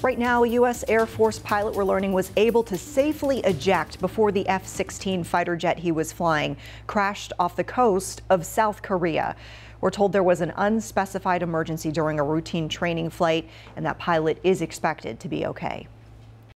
Right now, a U.S. Air Force pilot, we're learning, was able to safely eject before the F 16 fighter jet he was flying crashed off the coast of South Korea. We're told there was an unspecified emergency during a routine training flight, and that pilot is expected to be okay.